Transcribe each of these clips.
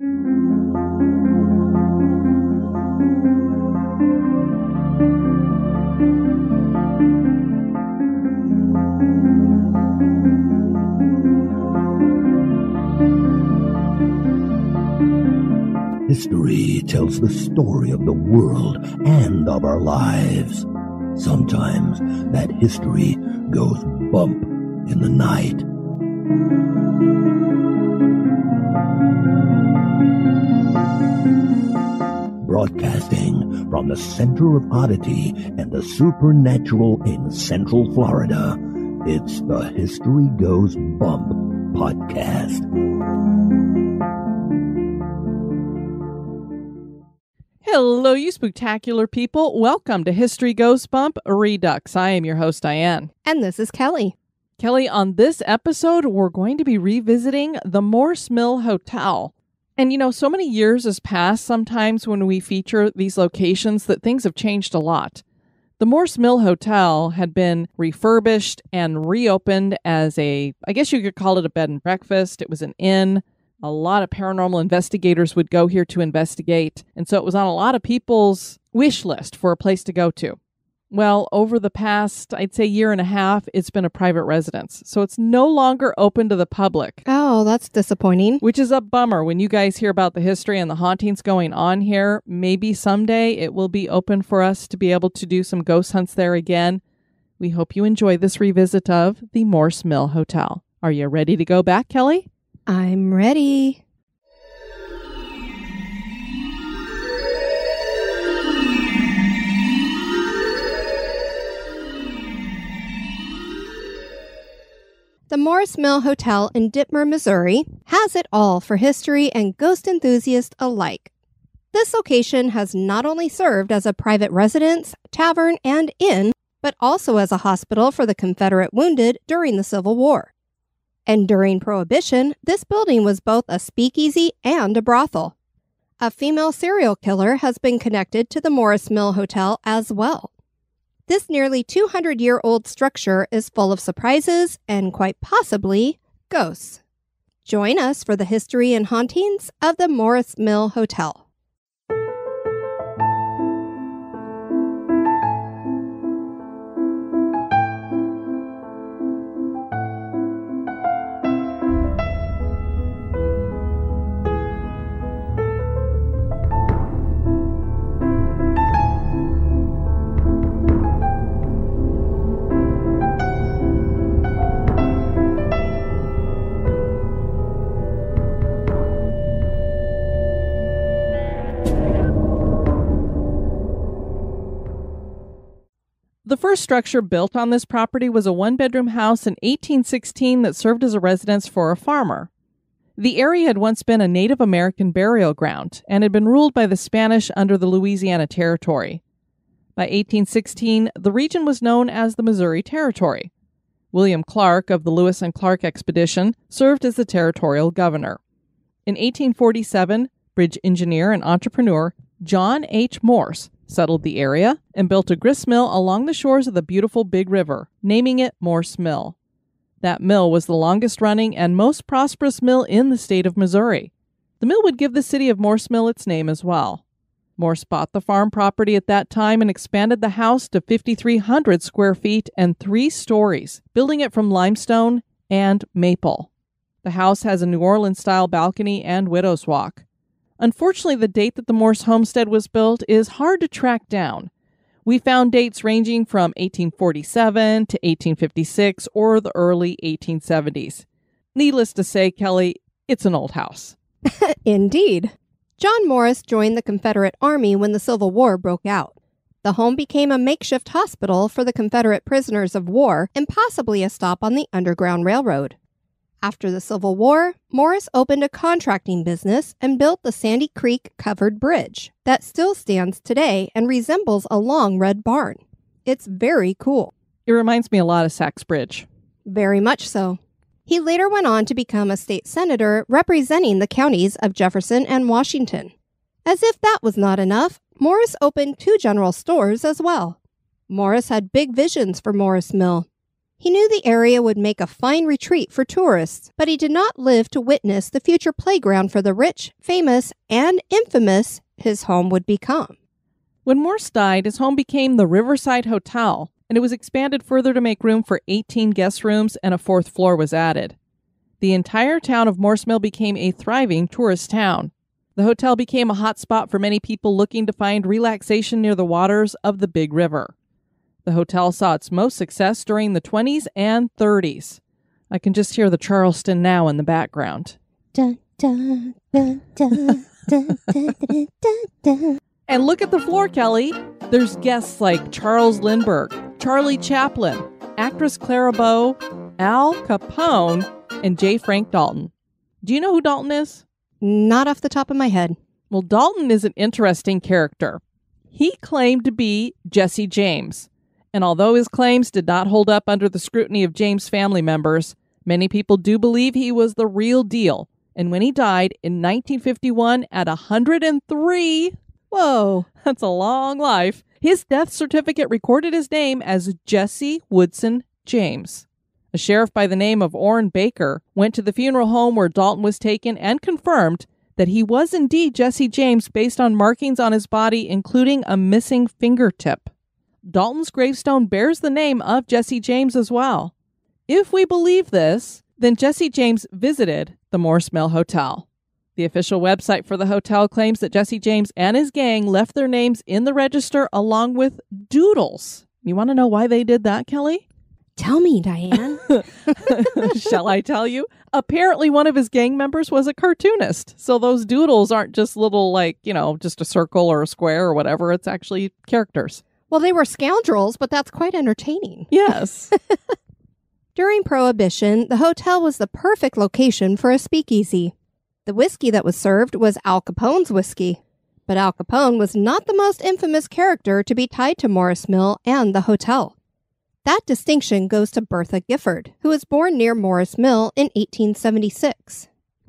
History tells the story of the world and of our lives. Sometimes that history goes bump in the night. Broadcasting from the center of oddity and the supernatural in Central Florida, it's the History Goes Bump podcast. Hello, you spectacular people. Welcome to History Goes Bump Redux. I am your host, Diane. And this is Kelly. Kelly, on this episode, we're going to be revisiting the Morse Mill Hotel. And you know, so many years has passed sometimes when we feature these locations that things have changed a lot. The Morse Mill Hotel had been refurbished and reopened as a, I guess you could call it a bed and breakfast. It was an inn. A lot of paranormal investigators would go here to investigate. And so it was on a lot of people's wish list for a place to go to. Well, over the past, I'd say, year and a half, it's been a private residence. So it's no longer open to the public. Oh, that's disappointing. Which is a bummer when you guys hear about the history and the hauntings going on here. Maybe someday it will be open for us to be able to do some ghost hunts there again. We hope you enjoy this revisit of the Morse Mill Hotel. Are you ready to go back, Kelly? I'm ready. The Morris Mill Hotel in Dittmer, Missouri has it all for history and ghost enthusiasts alike. This location has not only served as a private residence, tavern, and inn, but also as a hospital for the Confederate wounded during the Civil War. And during Prohibition, this building was both a speakeasy and a brothel. A female serial killer has been connected to the Morris Mill Hotel as well. This nearly 200 year old structure is full of surprises and quite possibly ghosts. Join us for the history and hauntings of the Morris Mill Hotel. The first structure built on this property was a one bedroom house in 1816 that served as a residence for a farmer. The area had once been a Native American burial ground and had been ruled by the Spanish under the Louisiana Territory. By 1816, the region was known as the Missouri Territory. William Clark of the Lewis and Clark expedition served as the territorial governor. In 1847, bridge engineer and entrepreneur John H. Morse settled the area, and built a grist mill along the shores of the beautiful Big River, naming it Morse Mill. That mill was the longest running and most prosperous mill in the state of Missouri. The mill would give the city of Morse Mill its name as well. Morse bought the farm property at that time and expanded the house to 5,300 square feet and three stories, building it from limestone and maple. The house has a New Orleans style balcony and widow's walk. Unfortunately, the date that the Morse homestead was built is hard to track down. We found dates ranging from 1847 to 1856 or the early 1870s. Needless to say, Kelly, it's an old house. Indeed. John Morris joined the Confederate Army when the Civil War broke out. The home became a makeshift hospital for the Confederate prisoners of war and possibly a stop on the Underground Railroad. After the Civil War, Morris opened a contracting business and built the Sandy Creek Covered Bridge that still stands today and resembles a long red barn. It's very cool. It reminds me a lot of Sachs Bridge. Very much so. He later went on to become a state senator representing the counties of Jefferson and Washington. As if that was not enough, Morris opened two general stores as well. Morris had big visions for Morris Mill. He knew the area would make a fine retreat for tourists, but he did not live to witness the future playground for the rich, famous, and infamous his home would become. When Morse died, his home became the Riverside Hotel, and it was expanded further to make room for 18 guest rooms and a fourth floor was added. The entire town of Morse Mill became a thriving tourist town. The hotel became a hot spot for many people looking to find relaxation near the waters of the Big River. The hotel saw its most success during the 20s and 30s. I can just hear the Charleston now in the background. And look at the floor, Kelly. There's guests like Charles Lindbergh, Charlie Chaplin, actress Clara Bow, Al Capone, and J. Frank Dalton. Do you know who Dalton is? Not off the top of my head. Well, Dalton is an interesting character. He claimed to be Jesse James, and although his claims did not hold up under the scrutiny of James' family members, many people do believe he was the real deal. And when he died in 1951 at 103, Whoa. that's a long life, his death certificate recorded his name as Jesse Woodson James. A sheriff by the name of Orrin Baker went to the funeral home where Dalton was taken and confirmed that he was indeed Jesse James based on markings on his body, including a missing fingertip. Dalton's gravestone bears the name of Jesse James as well. If we believe this, then Jesse James visited the Morse Mill Hotel. The official website for the hotel claims that Jesse James and his gang left their names in the register along with doodles. You want to know why they did that, Kelly? Tell me, Diane. Shall I tell you? Apparently, one of his gang members was a cartoonist. So those doodles aren't just little, like, you know, just a circle or a square or whatever. It's actually characters. Well, they were scoundrels, but that's quite entertaining. Yes. During Prohibition, the hotel was the perfect location for a speakeasy. The whiskey that was served was Al Capone's whiskey. But Al Capone was not the most infamous character to be tied to Morris Mill and the hotel. That distinction goes to Bertha Gifford, who was born near Morris Mill in 1876.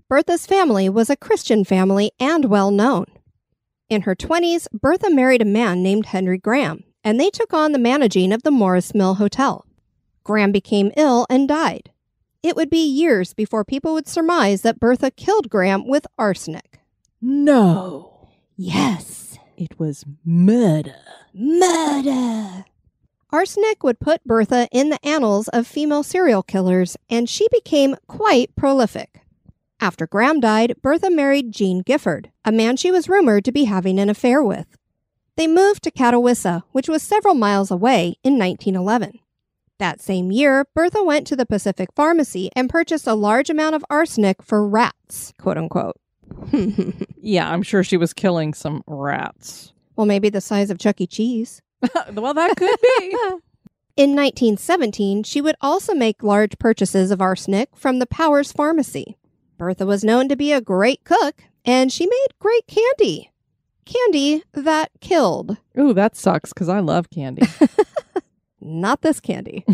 Bertha's family was a Christian family and well known. In her 20s, Bertha married a man named Henry Graham, and they took on the managing of the Morris Mill Hotel. Graham became ill and died. It would be years before people would surmise that Bertha killed Graham with arsenic. no. Yes, It was murder. murder. Arsenic would put Bertha in the annals of female serial killers, and she became quite prolific. After Graham died, Bertha married Gene Gifford, a man she was rumored to be having an affair with. They moved to Catawissa, which was several miles away, in 1911. That same year, Bertha went to the Pacific Pharmacy and purchased a large amount of arsenic for rats, quote unquote. Yeah, I'm sure she was killing some rats. well, maybe the size of Chuck E. Cheese. well, that could be. In 1917, she would also make large purchases of arsenic from the Powers Pharmacy. Bertha was known to be a great cook, and she made great candy. Candy that killed. Ooh, that sucks because I love candy. Not this candy.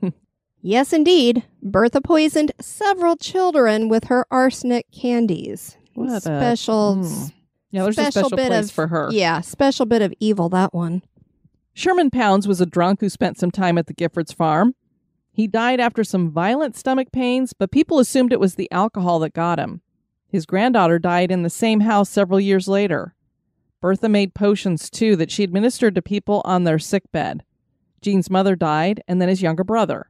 yes, indeed. Bertha poisoned several children with her arsenic candies. What a- special, mm. Yeah, there's a special special bit place of- for her. yeah, special bit of evil, that one. Sherman Pounds was a drunk who spent some time at the Giffords farm. He died after some violent stomach pains, but people assumed it was the alcohol that got him. His granddaughter died in the same house several years later. Bertha made potions too that she administered to people on their sick bed. Gene's mother died, and then his younger brother.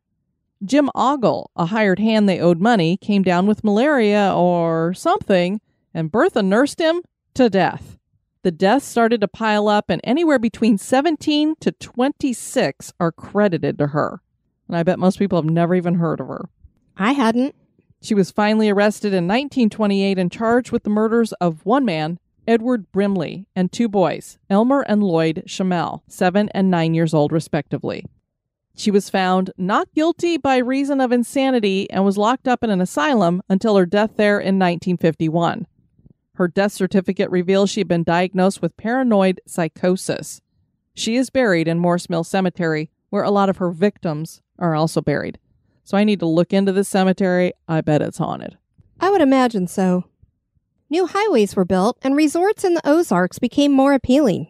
Jim Ogle, a hired hand they owed money, came down with malaria or something, and Bertha nursed him to death. The deaths started to pile up, and anywhere between 17 to 26 are credited to her. And I bet most people have never even heard of her. I hadn't. She was finally arrested in 1928 and charged with the murders of one man, Edward Brinley, and two boys, Elmer and Lloyd Schamel, seven and nine years old, respectively. She was found not guilty by reason of insanity and was locked up in an asylum until her death there in 1951. Her death certificate reveals she had been diagnosed with paranoid psychosis. She is buried in Morse Mill Cemetery, where a lot of her victims are also buried. So I need to look into this cemetery. I bet it's haunted. I would imagine so. New highways were built, and resorts in the Ozarks became more appealing.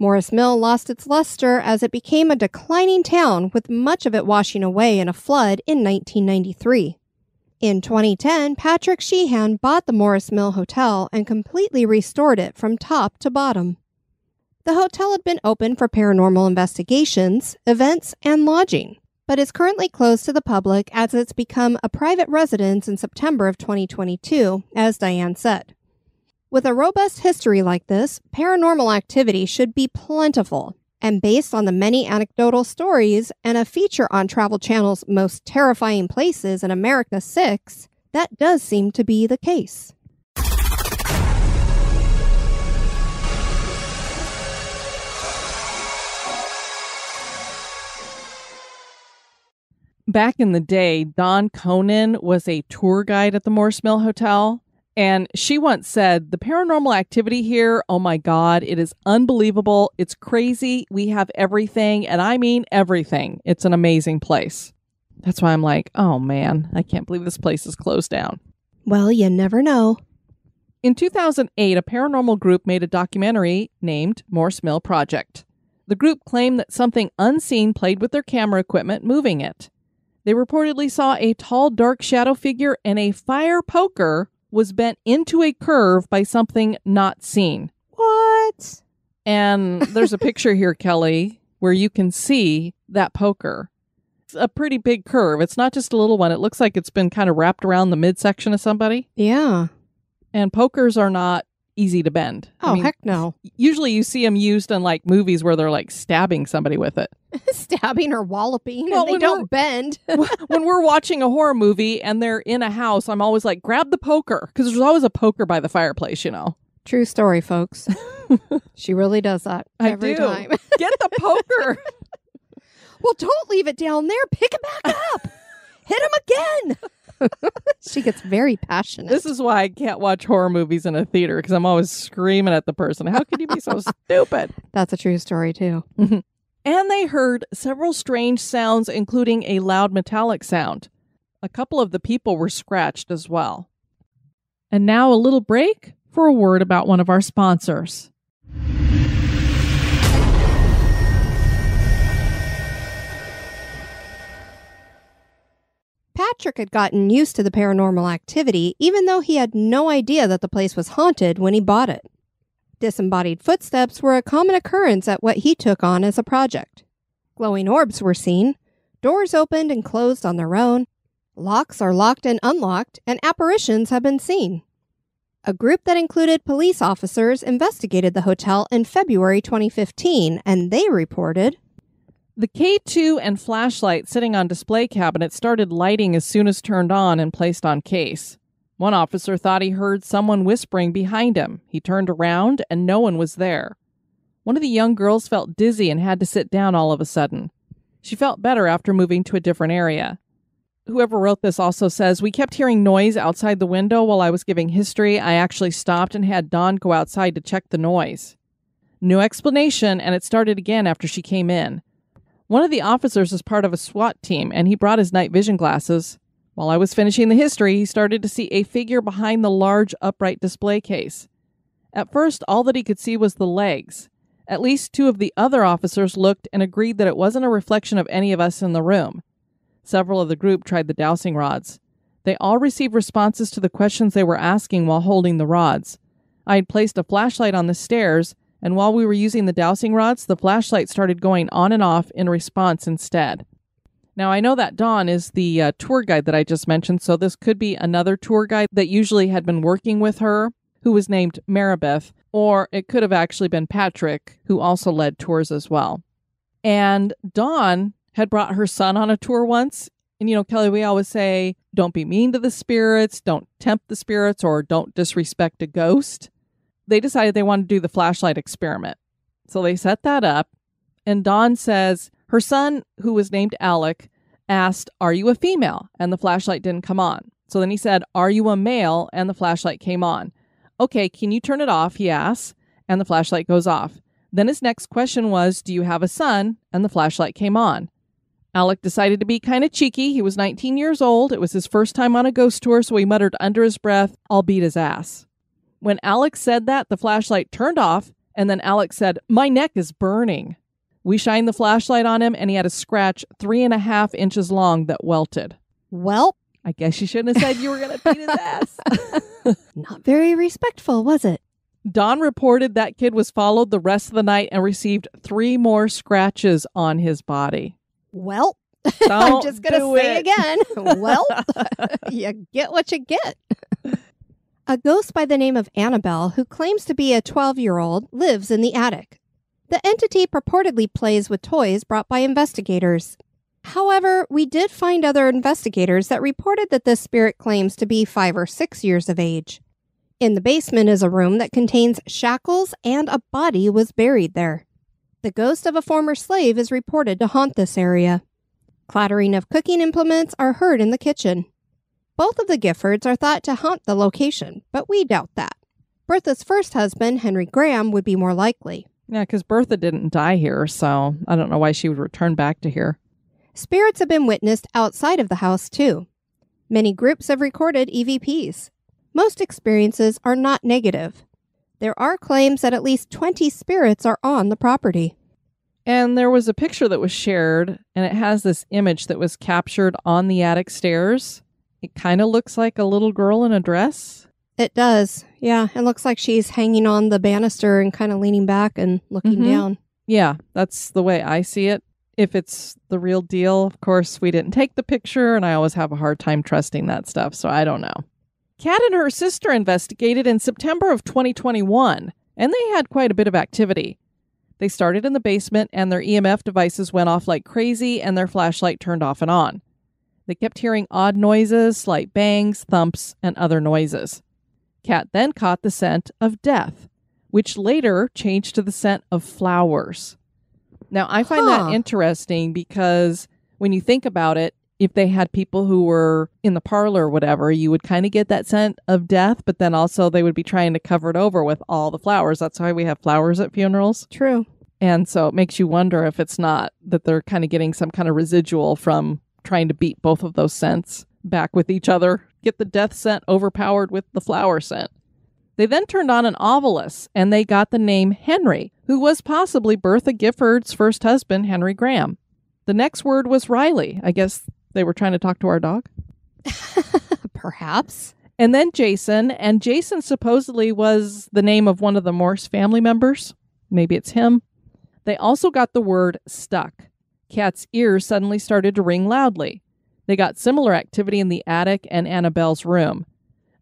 Morris Mill lost its luster as it became a declining town, with much of it washing away in a flood in 1993. In 2010, Patrick Sheehan bought the Morris Mill Hotel and completely restored it from top to bottom. The hotel had been open for paranormal investigations, events, and lodging, but is currently closed to the public as it's become a private residence in September of 2022, as Diane said. With a robust history like this, paranormal activity should be plentiful. And based on the many anecdotal stories and a feature on Travel Channel's Most Terrifying Places in America 6, that does seem to be the case. Back in the day, Dawn Conan was a tour guide at the Morse Mill Hotel. And she once said, The paranormal activity here, oh my God, it is unbelievable. It's crazy. We have everything. And I mean everything. It's an amazing place. That's why I'm like, oh man, I can't believe this place is closed down. Well, you never know. In 2008, a paranormal group made a documentary named Morse Mill Project. The group claimed that something unseen played with their camera equipment, moving it. They reportedly saw a tall, dark shadow figure and a fire poker was bent into a curve by something not seen. What? And there's a picture here, Kelly, where you can see that poker. It's a pretty big curve. It's not just a little one. It looks like it's been kind of wrapped around the midsection of somebody. Yeah. And pokers are not easy to bend. Oh, I mean, heck no. Usually you see them used in like movies where they're like stabbing somebody with it. Stabbing or walloping, Well, and they don't bend. when we're watching a horror movie and they're in a house, I'm always like, grab the poker because there's always a poker by the fireplace, you know. True story, folks. she really does that I every do. time. Get the poker. well, don't leave it down there. Pick it back up. Hit him again. she gets very passionate. this is why I can't watch horror movies in a theater because I'm always screaming at the person. How can you be so stupid? That's a true story, too. And they heard several strange sounds, including a loud metallic sound. A couple of the people were scratched as well. And now a little break for a word about one of our sponsors. Patrick had gotten used to the paranormal activity, even though he had no idea that the place was haunted when he bought it. Disembodied footsteps were a common occurrence at what he took on as a project. Glowing orbs were seen, doors opened and closed on their own, locks are locked and unlocked, and apparitions have been seen. A group that included police officers investigated the hotel in February 2015, and they reported The K2 and flashlight sitting on display cabinet started lighting as soon as turned on and placed on case. One officer thought he heard someone whispering behind him. He turned around and no one was there. One of the young girls felt dizzy and had to sit down all of a sudden. She felt better after moving to a different area. Whoever wrote this also says, We kept hearing noise outside the window while I was giving history. I actually stopped and had Dawn go outside to check the noise. No explanation, and it started again after she came in. One of the officers is part of a SWAT team, and he brought his night vision glasses. While I was finishing the history, he started to see a figure behind the large upright display case. At first, all that he could see was the legs. At least two of the other officers looked and agreed that it wasn't a reflection of any of us in the room. Several of the group tried the dowsing rods. They all received responses to the questions they were asking while holding the rods. I had placed a flashlight on the stairs, and while we were using the dowsing rods, the flashlight started going on and off in response instead. Now, I know that Dawn is the uh, tour guide that I just mentioned, so this could be another tour guide that usually had been working with her, who was named Maribeth, or it could have actually been Patrick, who also led tours as well. And Dawn had brought her son on a tour once. And, you know, Kelly, we always say, don't be mean to the spirits, don't tempt the spirits, or don't disrespect a ghost. They decided they wanted to do the flashlight experiment. So they set that up. And Dawn says her son, who was named Alec, asked, Are you a female? And the flashlight didn't come on. So then he said, Are you a male? And the flashlight came on. Okay, can you turn it off? He asks, and the flashlight goes off. Then his next question was, Do you have a son? And the flashlight came on. Alec decided to be kind of cheeky. He was 19 years old. It was his first time on a ghost tour, so he muttered under his breath, I'll beat his ass. When Alex said that, the flashlight turned off And then Alex said, My neck is burning. We shined the flashlight on him, and he had a scratch three and a half inches long that welted. Well, I guess you shouldn't have said you were going to beat his ass. not very respectful, was it? Dawn reported that kid was followed the rest of the night and received three more scratches on his body. Well, I'm just going to say it. again. well, you get what you get. A ghost by the name of Annabelle, who claims to be a 12 year old, lives in the attic. The entity purportedly plays with toys brought by investigators. However, we did find other investigators that reported that this spirit claims to be five or six years of age. In the basement is a room that contains shackles and a body was buried there. The ghost of a former slave is reported to haunt this area. Clattering of cooking implements are heard in the kitchen. Both of the Giffords are thought to haunt the location, but we doubt that. Bertha's first husband, Henry Graham, would be more likely. Yeah, because Bertha didn't die here, so I don't know why she would return back to here. Spirits have been witnessed outside of the house, too. Many groups have recorded EVPs. Most experiences are not negative. There are claims that at least 20 spirits are on the property. And there was a picture that was shared, and it has this image that was captured on the attic stairs. It kind of looks like a little girl in a dress. It does. Yeah, it looks like she's hanging on the banister and kind of leaning back and looking Mhm. down. Yeah, that's the way I see it. If it's the real deal, of course, we didn't take the picture, and I always have a hard time trusting that stuff, so I don't know. Kat and her sister investigated in September of 2021, and they had quite a bit of activity. They started in the basement, and their EMF devices went off like crazy, and their flashlight turned off and on. They kept hearing odd noises, slight bangs, thumps, and other noises. Kat then caught the scent of death, which later changed to the scent of flowers. Now, I find Huh. that interesting because when you think about it, if they had people who were in the parlor or whatever, you would kind of get that scent of death, but then also they would be trying to cover it over with all the flowers. That's why we have flowers at funerals. True. And so it makes you wonder if it's not that they're kind of getting some kind of residual from trying to beat both of those scents back with each other, get the death scent overpowered with the flower scent. They then turned on an ovilus and they got the name Henry, who was possibly Bertha Gifford's first husband, Henry Graham. The next word was Riley. I guess they were trying to talk to our dog. Perhaps. And then Jason, and Jason supposedly was the name of one of the Morse family members. Maybe it's him. They also got the word stuck. Kat's ears suddenly started to ring loudly. They got similar activity in the attic and Annabelle's room.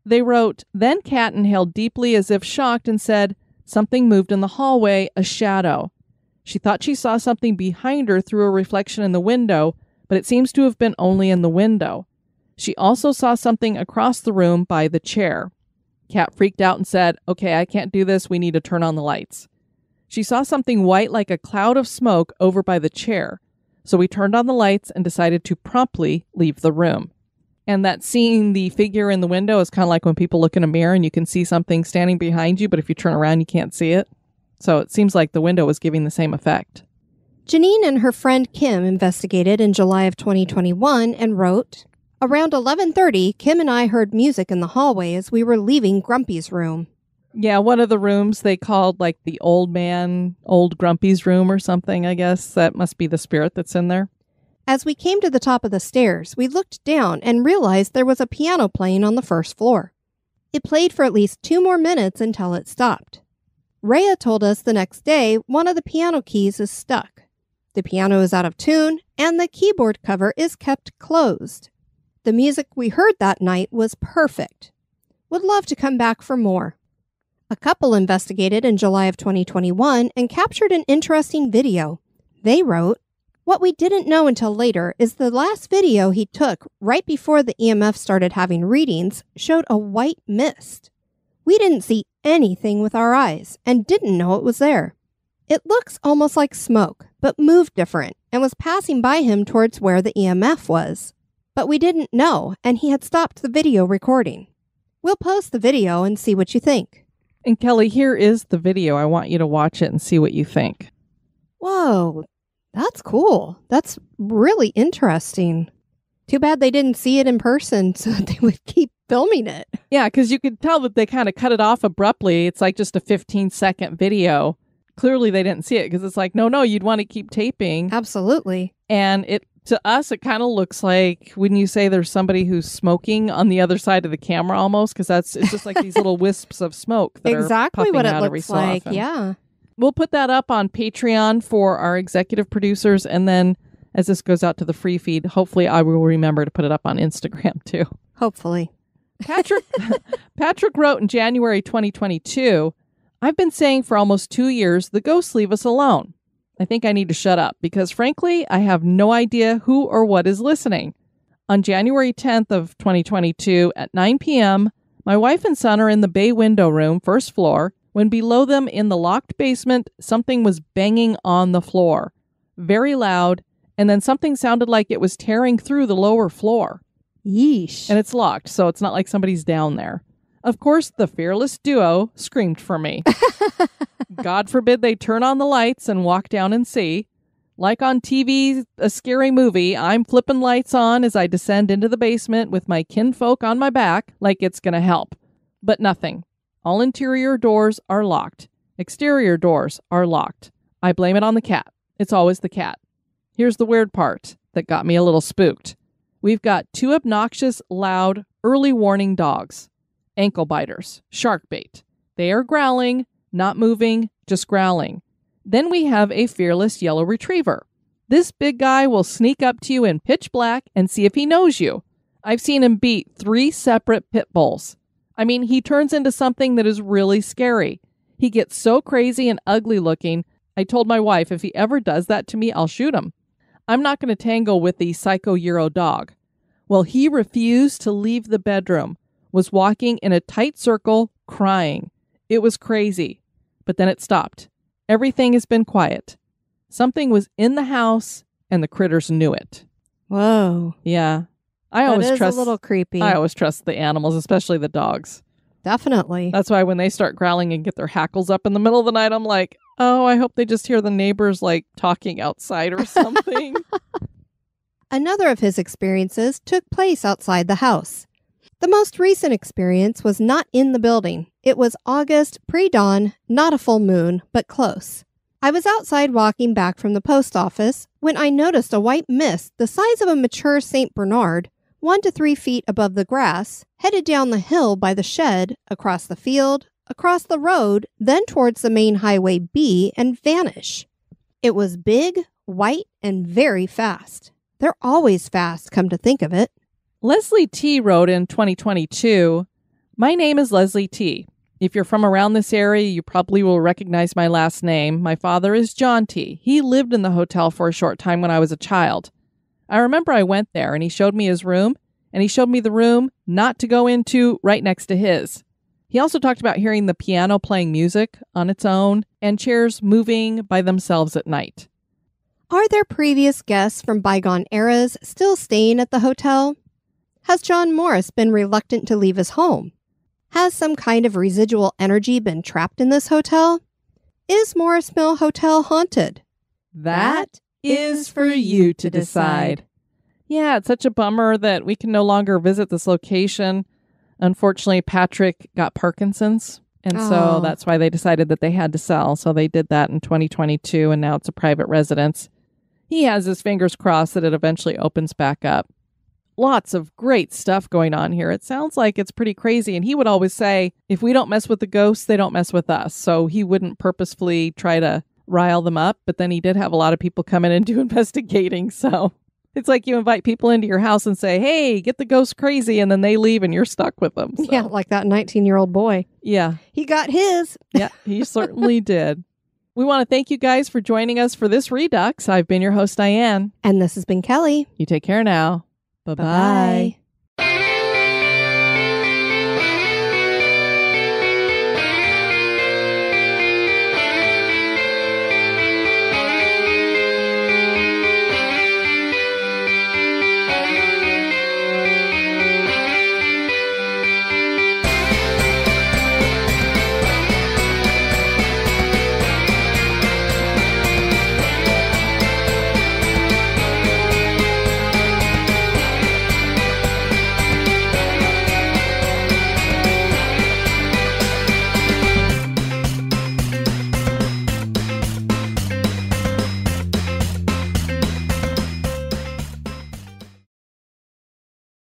They wrote, Then Kat inhaled deeply as if shocked and said, Something moved in the hallway, a shadow. She thought she saw something behind her through a reflection in the window, but it seems to have been only in the window. She also saw something across the room by the chair. Kat freaked out and said, Okay, I can't do this. We need to turn on the lights. She saw something white like a cloud of smoke over by the chair. So we turned on the lights and decided to promptly leave the room. And that seeing the figure in the window is kind of like when people look in a mirror and you can see something standing behind you, but if you turn around, you can't see it. So it seems like the window was giving the same effect. Janine and her friend Kim investigated in July of 2021 and wrote, Around 11:30, Kim and I heard music in the hallway as we were leaving Grumpy's room. Yeah, one of the rooms they called like the old man, old Grumpy's room or something, I guess. That must be the spirit that's in there. As we came to the top of the stairs, we looked down and realized there was a piano playing on the first floor. It played for at least two more minutes until it stopped. Rhea told us the next day one of the piano keys is stuck. The piano is out of tune and the keyboard cover is kept closed. The music we heard that night was perfect. Would love to come back for more. A couple investigated in July of 2021 and captured an interesting video. They wrote, what we didn't know until later is the last video he took right before the EMF started having readings showed a white mist. We didn't see anything with our eyes and didn't know it was there. It looks almost like smoke, but moved different and was passing by him towards where the EMF was. But we didn't know, and he had stopped the video recording. We'll post the video and see what you think. And Kelly, here is the video. I want you to watch it and see what you think. Whoa, that's cool. That's really interesting. Too bad they didn't see it in person so they would keep filming it. Yeah, because you could tell that they kind of cut it off abruptly. It's like just a 15 second video. clearly they didn't see it because it's like, no, no, you'd want to keep taping. Absolutely. And it to us, it kind of looks like when you say there's somebody who's smoking on the other side of the camera, almost because that's it's just like these little wisps of smoke. That exactly what it looks so like. often. Yeah. We'll put that up on Patreon for our executive producers, and then as this goes out to the free feed, hopefully I will remember to put it up on Instagram too. Hopefully. Patrick Patrick wrote in January 2022, I've been saying for almost 2 years the ghosts leave us alone. I think I need to shut up because frankly, I have no idea who or what is listening. On January 10th of 2022 at 9 p.m., my wife and son are in the bay window room, first floor, when below them in the locked basement, something was banging on the floor. Very loud, and then something sounded like it was tearing through the lower floor. Yeesh. And it's locked, so it's not like somebody's down there. Of course, the fearless duo screamed for me. God forbid they turn on the lights and walk down and see. Like on TV, a scary movie, I'm flipping lights on as I descend into the basement with my kinfolk on my back, like it's going to help. But nothing. All interior doors are locked. Exterior doors are locked. I blame it on the cat. It's always the cat. Here's the weird part that got me a little spooked. We've got two obnoxious, loud, early warning dogs. Ankle biters, shark bait. They are growling, not moving, just growling. Then we have a fearless yellow retriever. This big guy will sneak up to you in pitch black and see if he knows you. I've seen him beat three separate pit bulls. I mean, he turns into something that is really scary. He gets so crazy and ugly looking. I told my wife if he ever does that to me, I'll shoot him. I'm not going to tangle with the psycho Euro dog. Well, he refused to leave the bedroom, was walking in a tight circle, crying. It was crazy. But then it stopped. Everything has been quiet. Something was in the house, and the critters knew it. Whoa. Yeah. I That always is trust a little creepy. I always trust the animals, especially the dogs. Definitely. That's why when they start growling and get their hackles up in the middle of the night, I'm like, oh, I hope they just hear the neighbors like talking outside or something. Another of his experiences took place outside the house. The most recent experience was not in the building. It was August, pre dawn, not a full moon, but close. I was outside walking back from the post office when I noticed a white mist the size of a mature St. Bernard, one to three feet above the grass, headed down the hill by the shed, across the field, across the road, then towards the main highway B, and vanish. It was big, white, and very fast. They're always fast, come to think of it. Leslie T wrote in 2022 My name is Leslie T. If you're from around this area, you probably will recognize my last name. My father is John T. He lived in the hotel for a short time when I was a child. I remember I went there and he showed me his room, and he showed me the room not to go into right next to his. He also talked about hearing the piano playing music on its own and chairs moving by themselves at night. Are there previous guests from bygone eras still staying at the hotel? Has John Morris been reluctant to leave his home? Has some kind of residual energy been trapped in this hotel? Is Morris Mill Hotel haunted? That is for you to decide. Yeah, it's such a bummer that we can no longer visit this location. Unfortunately, Patrick got Parkinson's, and so Oh. that's why they decided that they had to sell. So they did that in 2022, and now it's a private residence. He has his fingers crossed that it eventually opens back up. Lots of great stuff going on here. It sounds like it's pretty crazy. And he would always say, if we don't mess with the ghosts, they don't mess with us. So he wouldn't purposefully try to rile them up. But then he did have a lot of people come in and do investigating. So it's like you invite people into your house and say, hey, get the ghosts crazy. And then they leave and you're stuck with them. So, Yeah, like that 19 year old boy. Yeah. He got his. Yeah. He certainly did. We want to thank you guys for joining us for this Redux. I've been your host, Diane. And this has been Kelly. You take care now. Bye Bye bye.